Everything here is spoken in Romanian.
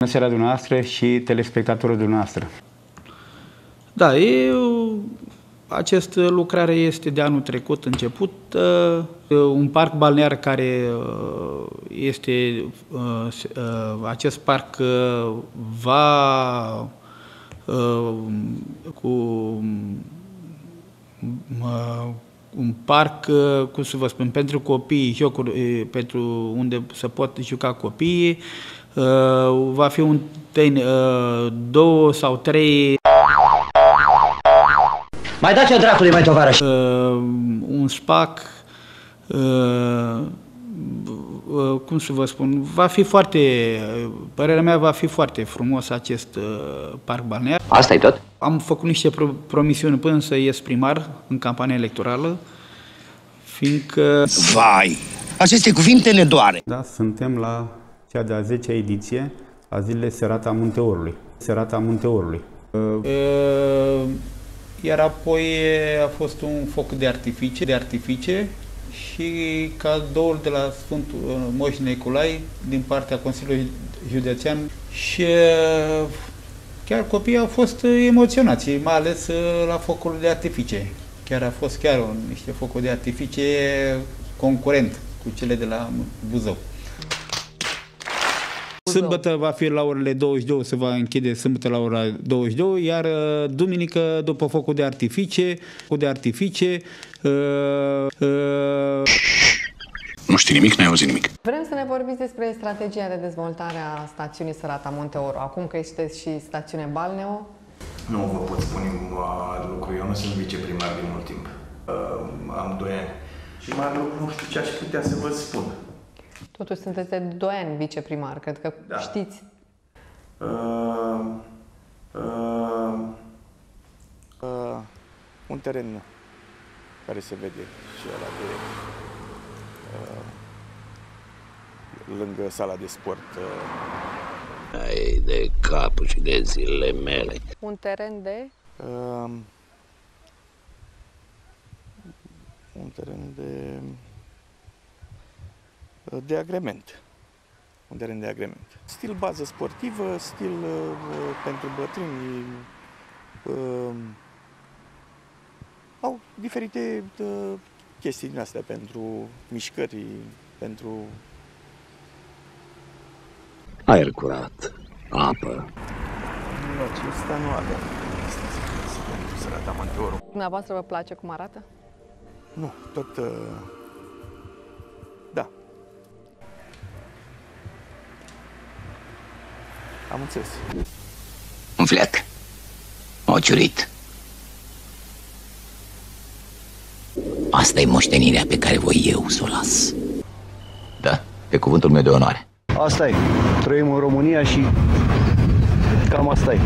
Bună seara dumneavoastră și telespectatorul dumneavoastră. Da, e, această lucrare este de anul trecut început. Un parc balnear care este, acest parc va cu un parc, cum să vă spun, pentru copii, jocuri, pentru unde să pot juca copiii, Uh, va fi un ten, uh, două sau trei mai dați-o dracului, mai tovarăș. Uh, un spac, uh, uh, cum să vă spun, va fi foarte, părerea mea va fi foarte frumos acest uh, parc balnear. Asta e tot? Am făcut niște pro promisiuni până să ies primar în campania electorală, fiindcă... Vai! Aceste cuvinte ne doare! Da, suntem la cea de-a 10-a ediție a zilele Serata Munteorului. Serata Munteorului. Iar apoi a fost un foc de artifice, de artifice și cadoul de la Sfântul Moș Neculai din partea Consiliului Județean și chiar copiii au fost emoționați, mai ales la focul de artifice. Chiar a fost chiar un, niște focuri de artifice concurent cu cele de la Buzău. Sâmbătă va fi la orele 22, se va închide sâmbătă la ora 22, iar uh, duminică, după focul de artifice, focul de artifice, uh, uh... nu știi nimic, n-ai auzit nimic. Vrem să ne vorbiți despre strategia de dezvoltare a stațiunii Sărata Monteoro, acum că sunteți și stațiune Balneo. Nu vă pot spune lucruri, eu nu sunt viceprimar din mult timp. Uh, am doi ani. Și mai lucru nu știu ce aș putea să vă spun. Totuși sunteți de 2 ani viceprimar, cred că da. știți. Uh, uh, uh, un teren care se vede și ăla de uh, lângă sala de sport. Uh. Ai de capul și de zilele mele. Un teren de? Uh, un teren de de agrement. Un teren de agrement. Stil bază sportivă, stil uh, pentru bătrâni. Uh, au diferite uh, chestii din astea pentru mișcări, pentru... Aer curat, apă. Nu, acesta nu avem. pentru sărata Monteoru. Dumneavoastră vă place cum arată? Nu, tot... Uh, Am înțeles. Un fleac. O ciurit. Asta e moștenirea pe care voi eu să o las. Da, pe cuvântul meu de onoare. Asta e. Trăim în România și cam asta e.